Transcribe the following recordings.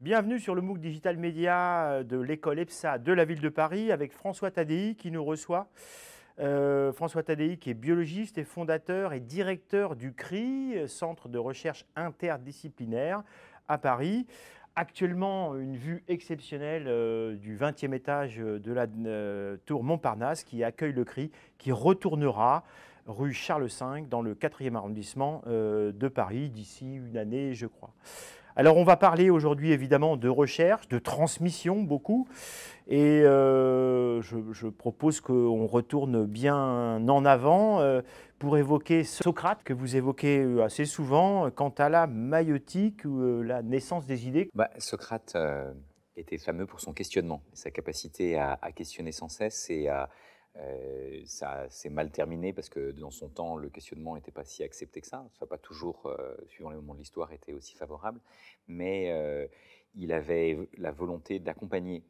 Bienvenue sur le MOOC Digital Média de l'école EPSA de la ville de Paris avec François Tadei qui nous reçoit. Euh, François Tadei qui est biologiste et fondateur et directeur du CRI, Centre de recherche interdisciplinaire à Paris. Actuellement, une vue exceptionnelle euh, du 20e étage de la euh, tour Montparnasse qui accueille le CRI, qui retournera rue Charles V dans le 4e arrondissement de Paris d'ici une année, je crois. Alors on va parler aujourd'hui évidemment de recherche, de transmission beaucoup. Et euh, je, propose qu'on retourne bien en avant euh, pour évoquer Socrate, que vous évoquez euh, assez souvent, quant à la maïotique ou la naissance des idées. Bah, Socrate était fameux pour son questionnement, sa capacité à, à questionner sans cesse et à, euh, ça s'est mal terminé parce que dans son temps, le questionnement n'était pas si accepté que ça. Ça pas toujours, euh, suivant les moments de l'histoire, été aussi favorable. Mais euh, il avait la volonté d'accompagner,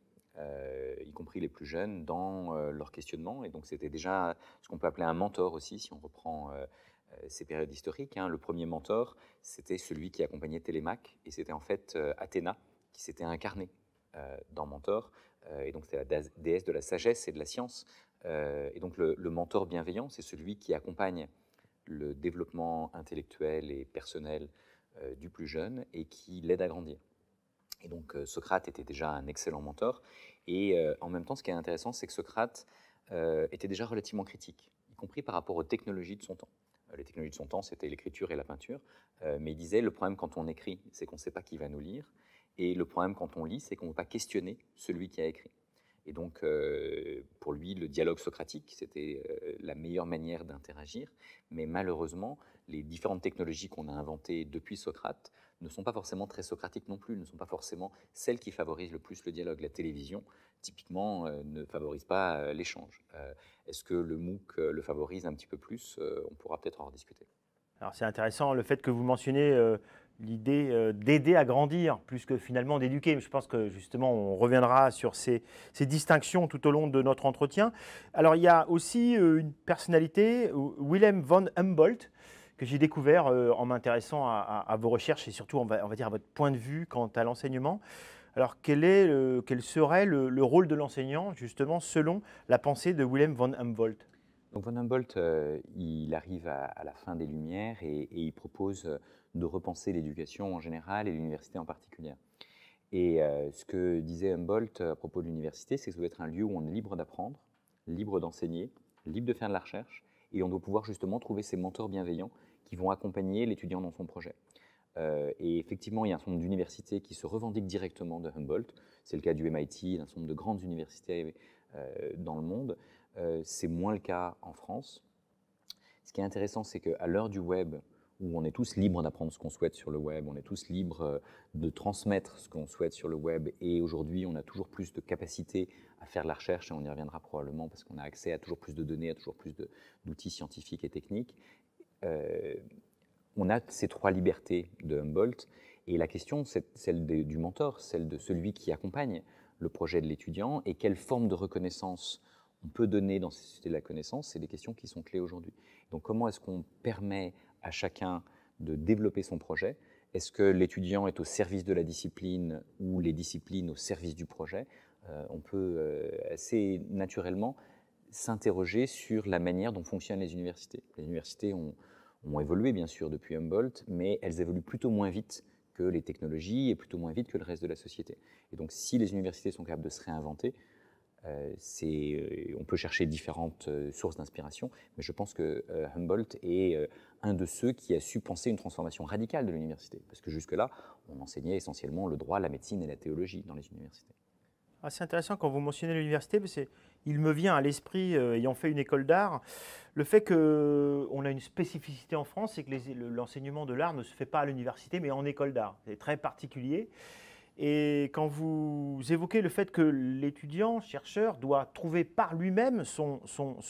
y compris les plus jeunes, dans leur questionnement. Et donc, c'était déjà ce qu'on peut appeler un mentor aussi, si on reprend ces périodes historiques. Hein. Le premier mentor, c'était celui qui accompagnait Télémaque. Et c'était en fait Athéna qui s'était incarnée dans Mentor. et donc, c'est la déesse de la sagesse et de la science. Euh, et donc le, mentor bienveillant, c'est celui qui accompagne le développement intellectuel et personnel euh, du plus jeune et qui l'aide à grandir. Et donc euh, Socrate était déjà un excellent mentor. Et en même temps, ce qui est intéressant, c'est que Socrate était déjà relativement critique, y compris par rapport aux technologies de son temps. Les technologies de son temps, c'était l'écriture et la peinture. mais il disait, le problème quand on écrit, c'est qu'on ne sait pas qui va nous lire. Et le problème quand on lit, c'est qu'on ne peut pas questionner celui qui a écrit. Et donc, euh, pour lui, le dialogue socratique, c'était euh, la meilleure manière d'interagir. Mais malheureusement, les différentes technologies qu'on a inventées depuis Socrate ne sont pas forcément très socratiques non plus, ne sont pas forcément celles qui favorisent le plus le dialogue. La télévision, typiquement, euh, ne favorise pas l'échange. Est-ce que le MOOC le favorise un petit peu plus? On pourra peut-être en rediscuter. Alors c'est intéressant le fait que vous mentionnez l'idée euh, d'aider à grandir plus que finalement d'éduquer. Je pense que justement, on reviendra sur ces, distinctions tout au long de notre entretien. Alors, il y a aussi euh, une personnalité, Willem von Humboldt, que j'ai découvert euh, en m'intéressant à, vos recherches et surtout, on va, on va, dire, à votre point de vue quant à l'enseignement. Alors, quel, est quel serait le, rôle de l'enseignant, justement, selon la pensée de Willem von Humboldt? Donc von Humboldt, il arrive à, la fin des Lumières et, il propose de repenser l'éducation en général et l'université en particulier. Et euh, ce que disait Humboldt à propos de l'université, c'est que ça doit être un lieu où on est libre d'apprendre, libre d'enseigner, libre de faire de la recherche, et on doit pouvoir justement trouver ces mentors bienveillants qui vont accompagner l'étudiant dans son projet. Euh, et effectivement, il y a un certain nombre d'universités qui se revendiquent directement de Humboldt. C'est le cas du MIT, d'un certain nombre de grandes universités euh, dans le monde. c'est moins le cas en France. Ce qui est intéressant, c'est qu'à l'heure du web, où on est tous libres d'apprendre ce qu'on souhaite sur le web, on est tous libres euh, de transmettre ce qu'on souhaite sur le web, et aujourd'hui on a toujours plus de capacité à faire la recherche, et on y reviendra probablement parce qu'on a accès à toujours plus de données, à toujours plus d'outils scientifiques et techniques. Euh, on a ces trois libertés de Humboldt, et la question, c'est celle du mentor, celle de celui qui accompagne le projet de l'étudiant, et quelle forme de reconnaissance on peut donner dans ces sociétés de la connaissance, c'est des questions qui sont clés aujourd'hui. Donc comment est-ce qu'on permet à chacun de développer son projet? Est-ce que l'étudiant est au service de la discipline ou les disciplines au service du projet? Euh, On peut euh, assez naturellement s'interroger sur la manière dont fonctionnent les universités. Les universités ont, ont, évolué bien sûr depuis Humboldt, mais elles évoluent plutôt moins vite que les technologies et plutôt moins vite que le reste de la société. Et donc si les universités sont capables de se réinventer, euh, euh, on peut chercher différentes euh, sources d'inspiration, mais je pense que Humboldt est un de ceux qui a su penser une transformation radicale de l'université. Parce que jusque-là, on enseignait essentiellement le droit, la médecine et la théologie dans les universités. Ah, c'est intéressant quand vous mentionnez l'université, qu'il me vient à l'esprit, ayant fait une école d'art, le fait qu'on a une spécificité en France, c'est que l'enseignement de l'art ne se fait pas à l'université, mais en école d'art. C'est très particulier. Et quand vous évoquez le fait que l'étudiant, chercheur, doit trouver par lui-même son,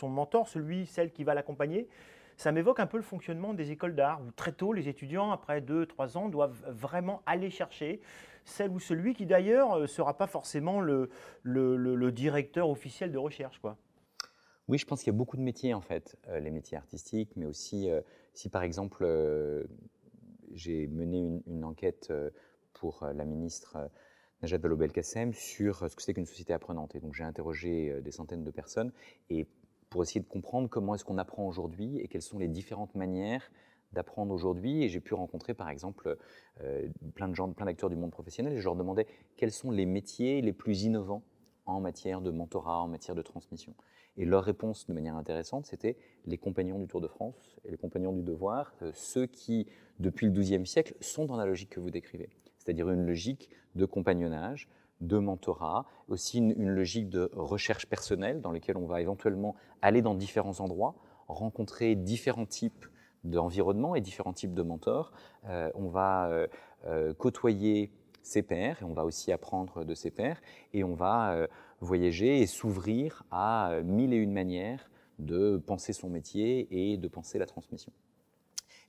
mentor, celui, celle qui va l'accompagner, ça m'évoque un peu le fonctionnement des écoles d'art, où très tôt, les étudiants, après 2-3 ans, doivent vraiment aller chercher celle ou celui qui d'ailleurs ne euh, sera pas forcément le, directeur officiel de recherche. Quoi. Oui, je pense qu'il y a beaucoup de métiers en fait, euh, les métiers artistiques, mais aussi euh, si par exemple j'ai mené une, une enquête pour la ministre Najat Vallaud-Belkacem sur ce que c'est qu'une société apprenante. Et donc j'ai interrogé des centaines de personnes et pour essayer de comprendre comment est-ce qu'on apprend aujourd'hui et quelles sont les différentes manières d'apprendre aujourd'hui. Et j'ai pu rencontrer, par exemple, euh, plein de gens, plein d'acteurs du monde professionnel. Et je leur demandais quels sont les métiers les plus innovants en matière de mentorat, en matière de transmission. Et leur réponse, de manière intéressante, c'était les compagnons du Tour de France et les compagnons du devoir, euh, ceux qui, depuis le XIIe siècle, sont dans la logique que vous décrivez. C'est-à-dire une logique de compagnonnage, de mentorat, aussi une, logique de recherche personnelle dans laquelle on va éventuellement aller dans différents endroits, rencontrer différents types d'environnement et différents types de mentors. Euh, on va euh, euh, côtoyer ses pairs et on va aussi apprendre de ses pairs et on va voyager et s'ouvrir à mille et une manières de penser son métier et de penser la transmission.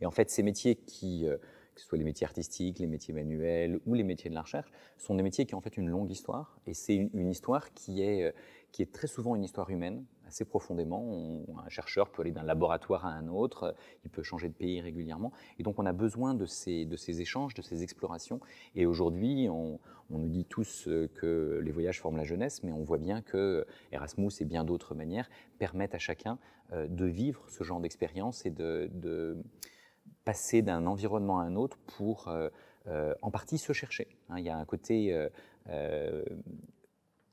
Et en fait, ces métiers qui, que ce soit les métiers artistiques, les métiers manuels ou les métiers de la recherche, sont des métiers qui ont en fait une longue histoire. Et c'est une, histoire qui est, qui est très souvent une histoire humaine, assez profondément. un chercheur peut aller d'un laboratoire à un autre, il peut changer de pays régulièrement. Et donc on a besoin de ces, de ces échanges, de ces explorations. Et aujourd'hui, on, nous dit tous que les voyages forment la jeunesse, mais on voit bien que Erasmus et bien d'autres manières permettent à chacun euh, de vivre ce genre d'expérience et de, passer d'un environnement à un autre pour euh, euh, en partie se chercher. Hein. il y a un côté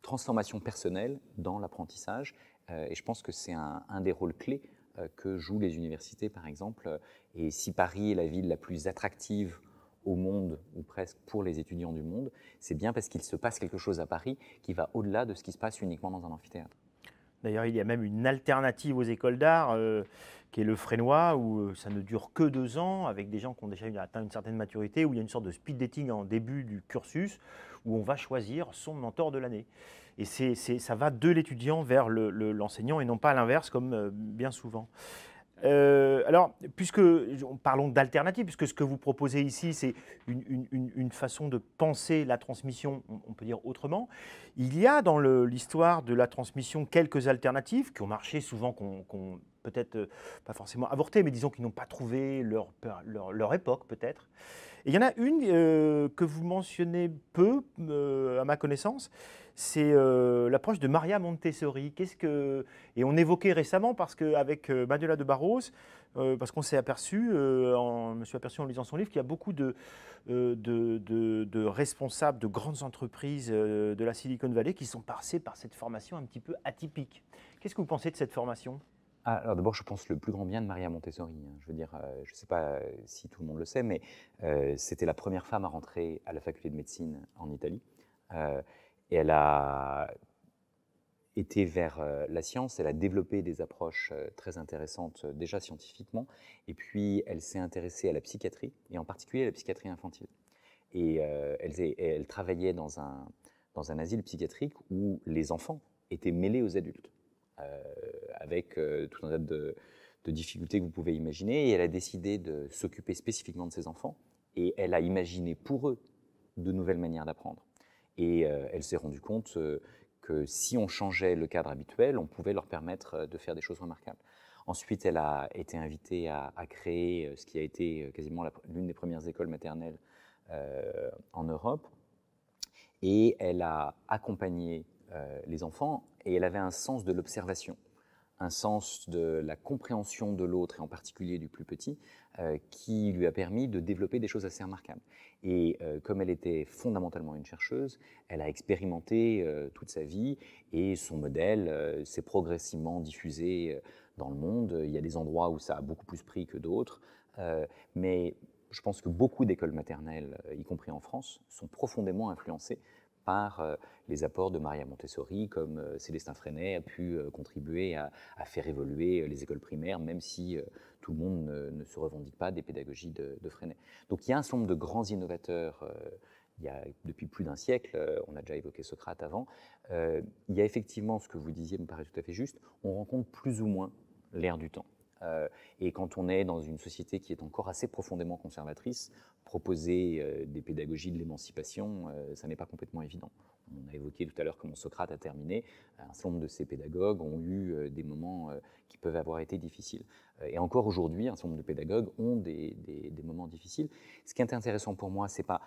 transformation personnelle dans l'apprentissage euh, et je pense que c'est un, des rôles clés euh, que jouent les universités, par exemple. Et si Paris est la ville la plus attractive au monde, ou presque pour les étudiants du monde, c'est bien parce qu'il se passe quelque chose à Paris qui va au-delà de ce qui se passe uniquement dans un amphithéâtre. D'ailleurs, il y a même une alternative aux écoles d'art, euh, qui est le Frénois, où ça ne dure que deux ans, avec des gens qui ont déjà atteint une certaine maturité, où il y a une sorte de speed dating en début du cursus, où on va choisir son mentor de l'année. Et ça va de l'étudiant vers l'enseignant et non pas l'inverse, comme euh, bien souvent. Euh, alors, puisque parlons d'alternatives, puisque ce que vous proposez ici, c'est une, façon de penser la transmission, on, peut dire autrement. Il y a dans l'histoire de la transmission quelques alternatives qui ont marché, souvent qu'on peut-être euh, pas forcément avorté, mais disons qu'ils n'ont pas trouvé leur, leur, époque peut-être. Et il y en a une que vous mentionnez peu, à ma connaissance, c'est euh, l'approche de Maria Montessori. Qu'est-ce que et on évoquait récemment parce qu'avec euh, Manuela de Barros, euh, parce qu'on s'est aperçu, en, je me suis aperçu en lisant son livre qu'il y a beaucoup de, de, responsables de grandes entreprises de la Silicon Valley qui sont passés par cette formation un petit peu atypique. Qu'est-ce que vous pensez de cette formation? Alors d'abord, je pense le plus grand bien de Maria Montessori. Hein. Je veux dire, je ne sais pas si tout le monde le sait, mais c'était la première femme à rentrer à la faculté de médecine en Italie. Et elle a été vers euh, la science, elle a développé des approches euh, très intéressantes euh, déjà scientifiquement, et puis elle s'est intéressée à la psychiatrie, et en particulier à la psychiatrie infantile. Et elle, elle, travaillait dans un, dans un asile psychiatrique où les enfants étaient mêlés aux adultes, avec tout un tas de, difficultés que vous pouvez imaginer, et elle a décidé de s'occuper spécifiquement de ces enfants, et elle a imaginé pour eux de nouvelles manières d'apprendre. Et euh, elle s'est rendue compte euh, que si on changeait le cadre habituel, on pouvait leur permettre euh, de faire des choses remarquables. Ensuite, elle a été invitée à, créer ce qui a été quasiment l'une des premières écoles maternelles en Europe. Et elle a accompagné les enfants et elle avait un sens de l'observation un sens de la compréhension de l'autre, et en particulier du plus petit, euh, qui lui a permis de développer des choses assez remarquables. Et euh, comme elle était fondamentalement une chercheuse, elle a expérimenté euh, toute sa vie, et son modèle s'est progressivement diffusé dans le monde. Il y a des endroits où ça a beaucoup plus pris que d'autres, mais je pense que beaucoup d'écoles maternelles, y compris en France, sont profondément influencées par euh, les apports de Maria Montessori, comme euh, Célestin Freinet a pu euh, contribuer à, faire évoluer les écoles primaires, même si tout le monde ne, se revendique pas des pédagogies de, Freinet. Donc il y a un certain nombre de grands innovateurs il y a depuis plus d'un siècle, on a déjà évoqué Socrate avant, il y a effectivement, ce que vous disiez me paraît tout à fait juste, on rencontre plus ou moins l'ère du temps. Euh, et quand on est dans une société qui est encore assez profondément conservatrice, proposer euh, des pédagogies de l'émancipation, euh, ça n'est pas complètement évident. On a évoqué tout à l'heure comment Socrate a terminé. Un certain nombre de ces pédagogues ont eu des moments qui peuvent avoir été difficiles. Et encore aujourd'hui, un certain nombre de pédagogues ont des, des, moments difficiles. Ce qui est intéressant pour moi, c'est pas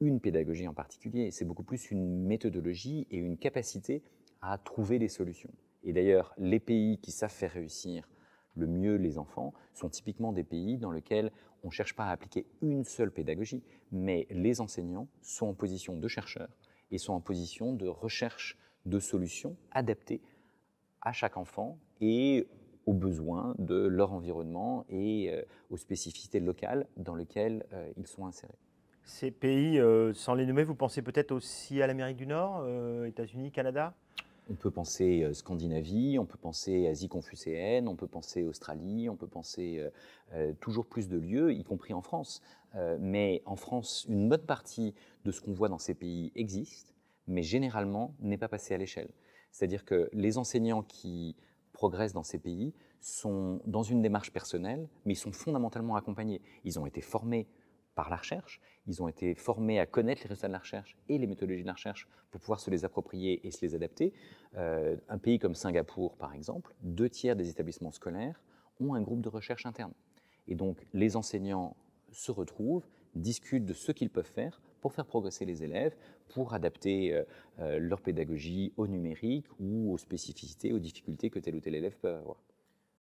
une pédagogie en particulier, c'est beaucoup plus une méthodologie et une capacité à trouver des solutions. Et d'ailleurs, les pays qui savent faire réussir le mieux les enfants sont typiquement des pays dans lesquels on ne cherche pas à appliquer une seule pédagogie, mais les enseignants sont en position de chercheurs et sont en position de recherche de solutions adaptées à chaque enfant et aux besoins de leur environnement et euh, aux spécificités locales dans lesquelles euh, ils sont insérés. Ces pays, euh, sans les nommer, vous pensez peut-être aussi à l'Amérique du Nord, États-Unis, Canada? On peut penser euh, Scandinavie, on peut penser Asie confucéenne, on peut penser Australie, on peut penser euh, euh, toujours plus de lieux, y compris en France. mais en France, une bonne partie de ce qu'on voit dans ces pays existe, mais généralement n'est pas passé à l'échelle. C'est-à-dire que les enseignants qui progressent dans ces pays sont dans une démarche personnelle, mais ils sont fondamentalement accompagnés. Ils ont été formés par la recherche. Ils ont été formés à connaître les résultats de la recherche et les méthodologies de la recherche pour pouvoir se les approprier et se les adapter. Euh, un pays comme Singapour, par exemple, deux tiers des établissements scolaires ont un groupe de recherche interne. Et donc, les enseignants se retrouvent, discutent de ce qu'ils peuvent faire pour faire progresser les élèves, pour adapter euh, euh, leur pédagogie au numérique ou aux spécificités, aux difficultés que tel ou tel élève peut avoir.